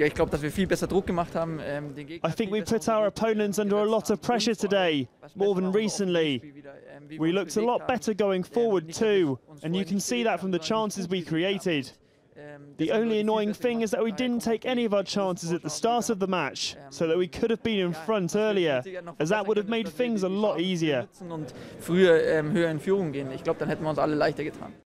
ja, ich glaube, dass wir viel besser Druck gemacht haben. Ähm, den I think we put our opponents under a lot of pressure today, more than recently. We looked a lot better going forward too, and you can see that from the chances we created. The only annoying thing is that we didn't take any of our chances at the start of the match, so that we could have been in front earlier, as that would have made things a lot easier.